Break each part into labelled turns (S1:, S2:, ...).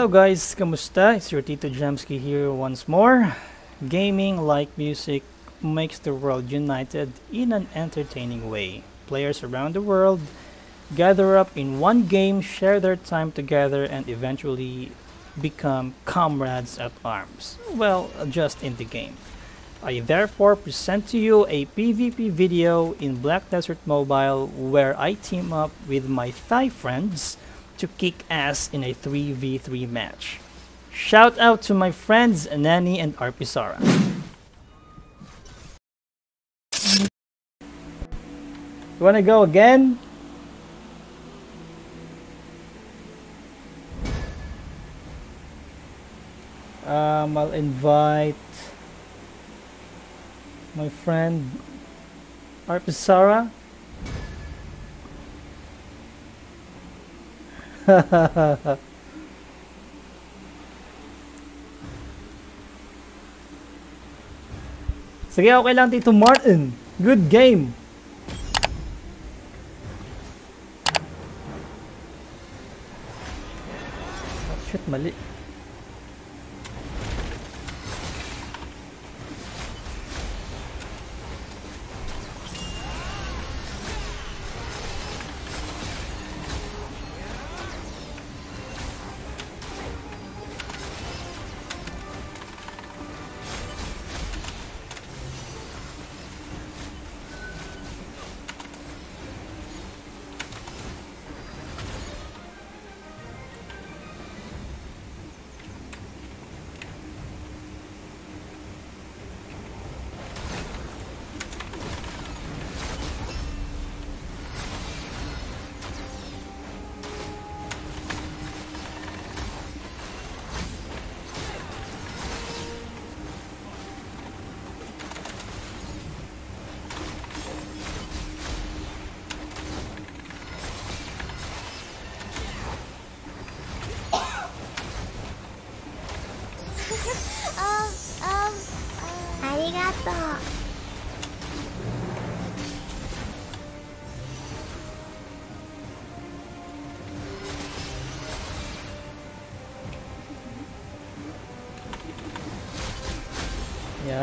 S1: Hello guys, kamusta? It's your Tito Jamskee here once more. Gaming, like music, makes the world united in an entertaining way. Players around the world gather up in one game, share their time together, and eventually become comrades at arms. Well, just in the game. I therefore present to you a PvP video in Black Desert Mobile where I team up with my Thai friends to kick ass in a 3v3 match. Shout out to my friends Nani and Arpisara. You wanna go again? Um, I'll invite my friend Arpisara. Sige, okay lang Tito Martin. Good game. Oh, shit, mali.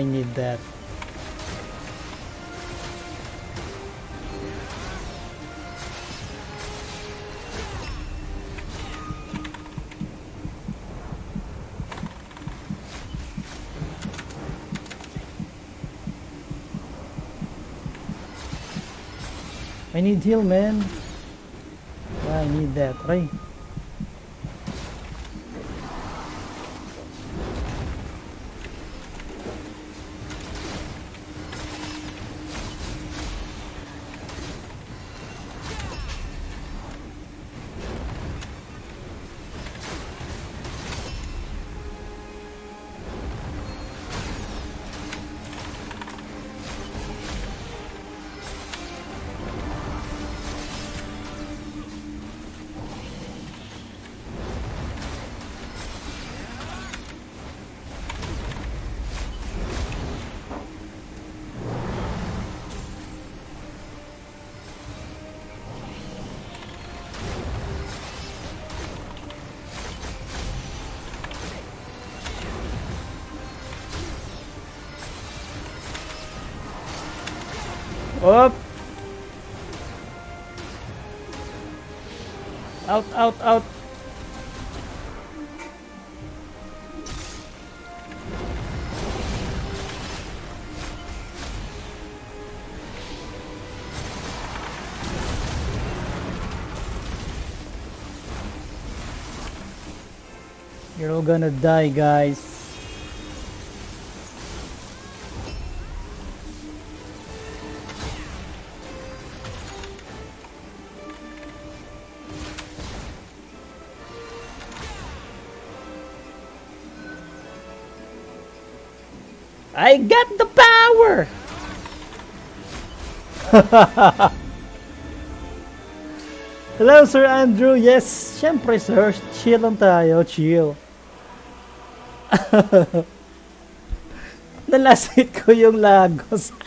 S1: I need that. I need heal, man. I need that. Okay. Up. Out, out, out. You're all gonna die, guys. I got the power! Hello, Sir Andrew. Yes, syempre, sir. Chill lang tayo. Chill. Nalasit ko yung Lagos.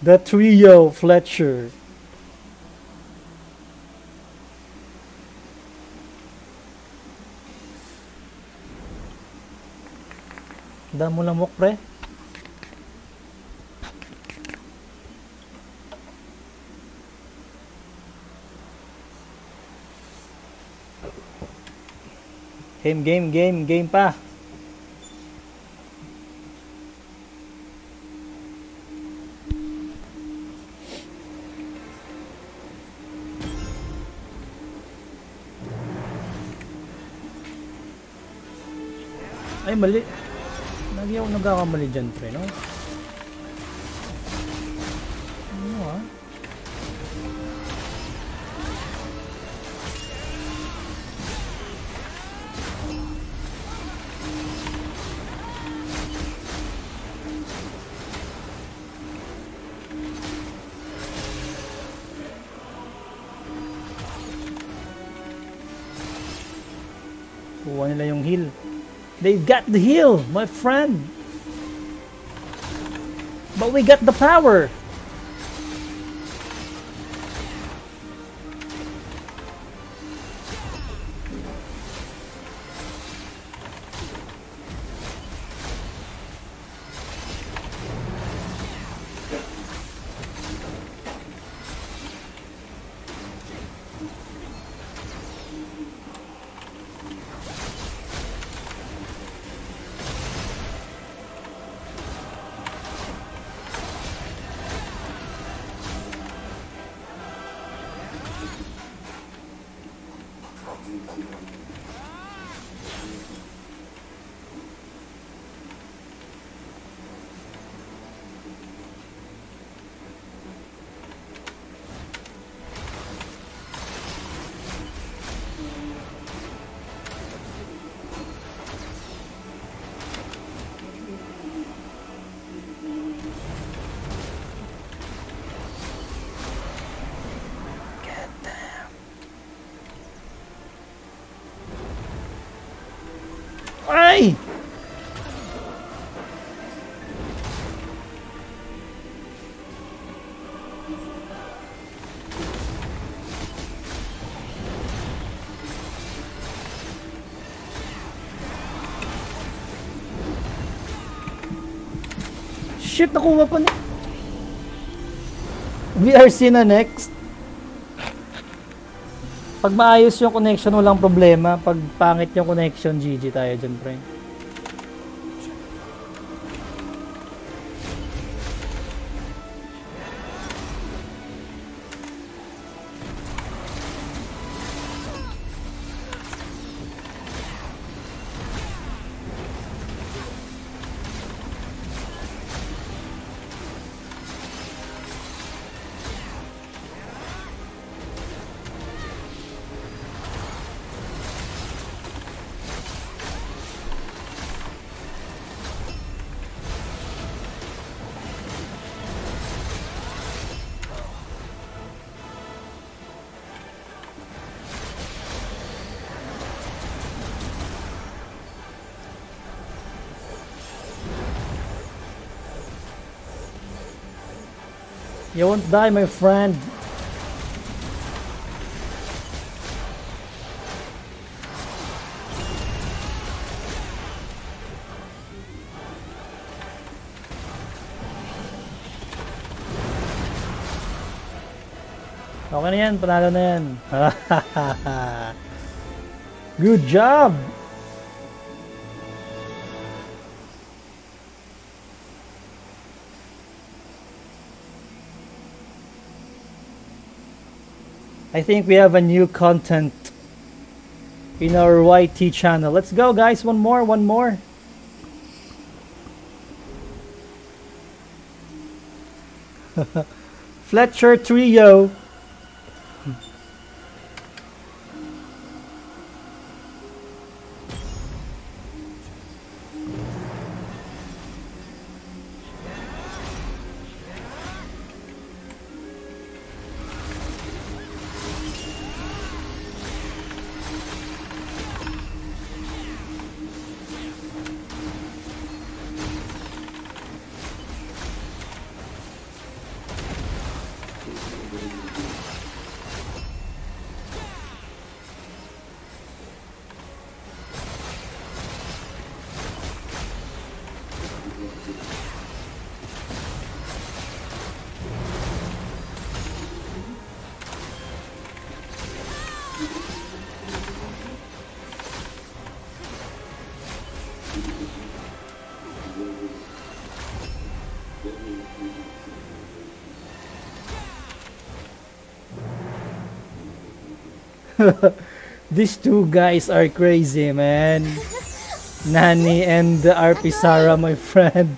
S1: The trio, Fletcher. Damo lamok, pre. Game, game, game, game pa. Ay, mali. Lagi ako nagkakamali dyan, pre, no? Ano, ah? Kuha nila yung heal. They've got the heal, my friend. But we got the power. Shit, nakuha pa ni... VRC na next. Pag maayos yung connection, walang problema. Pag pangit yung connection, GG tayo dyan, pre. You won't die, my friend. Okay na yan, panalo na yan. Good job! I think we have a new content in our YT channel. Let's go guys, one more, one more. Fletcher Trio. These two guys are crazy, man. Nani and RP Sara, my friend.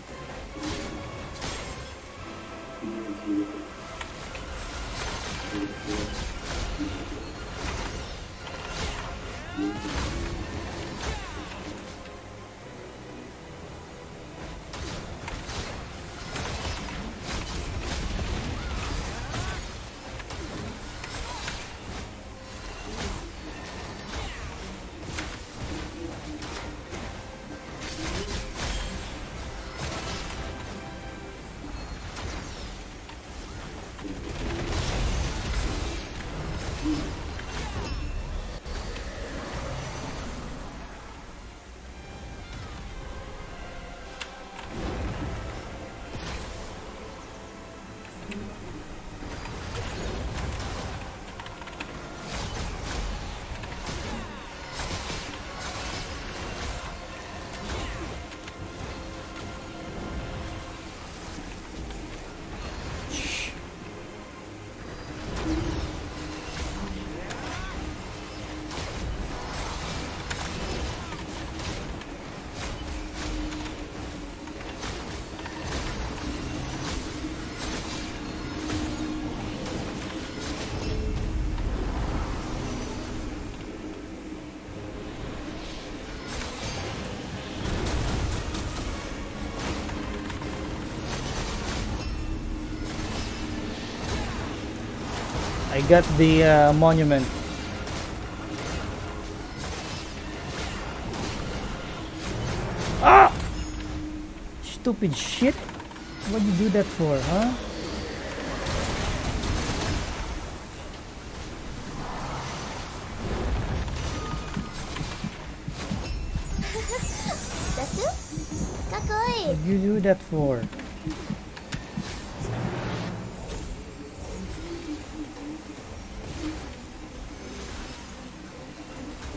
S1: I got the uh, monument. Ah! Stupid shit. What'd you do that for, huh? What'd you do that for?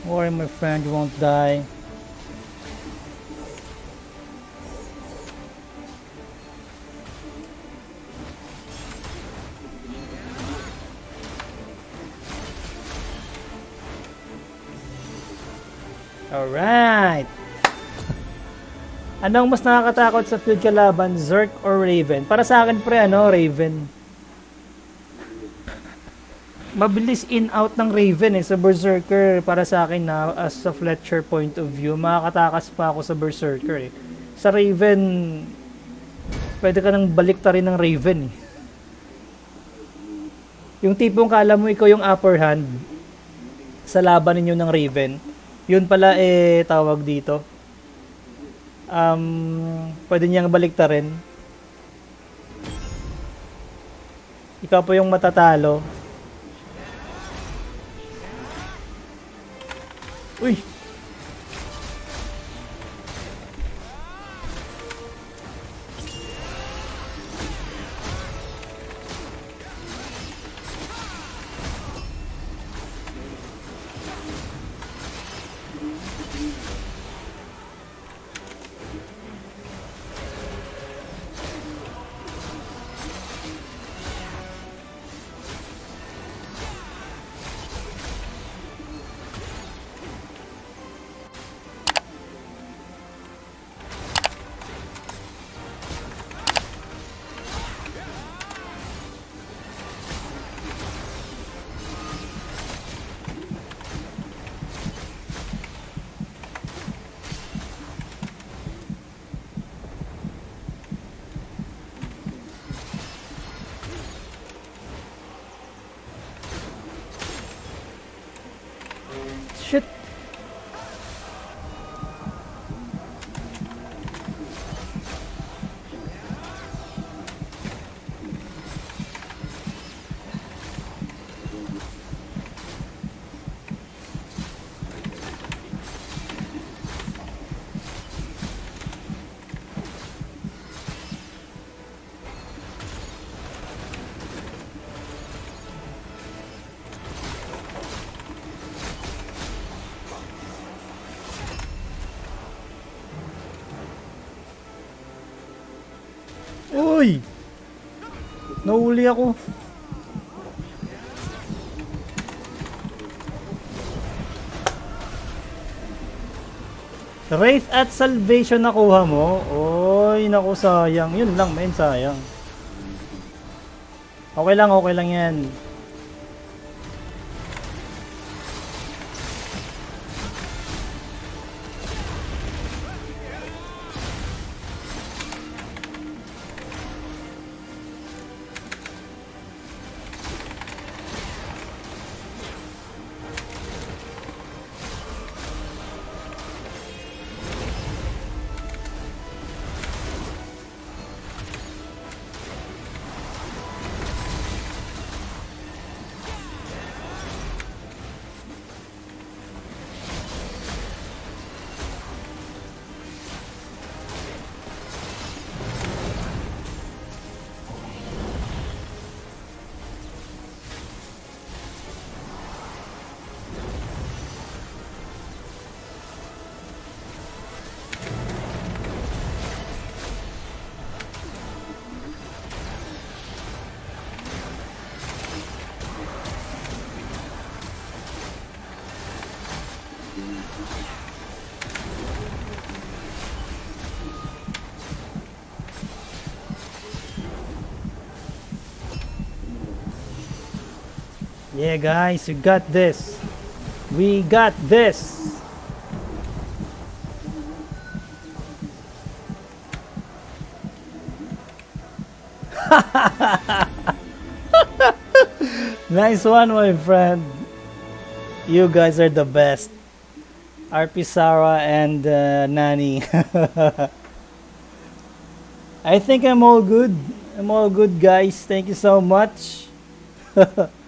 S1: Worry, my friend, you won't die. Alright! Anong mas nakakatakot sa field kalaban, Zerk or Raven? Para sa akin pre, ano, Raven. Mabilis in-out ng Raven eh, sa Berserker. Para sa akin na, as sa Fletcher point of view, makakatakas pa ako sa Berserker eh. Sa Raven, pwede ka nang balikta rin ng Raven eh. Yung tipong kala mo ikaw yung upper hand sa laban ninyo ng Raven, yun pala eh tawag dito um, pwede niyang balikta rin. Ikaw po yung matatalo. うい。Nahuli ako. Wraith at Salvation nakuha mo? Oy, naku sayang. Yun lang, men, sayang. Okay lang, okay lang yan. Yeah, guys, we got this. We got this. nice one, my friend. You guys are the best. Arpisara and uh, Nani. I think I'm all good. I'm all good, guys. Thank you so much.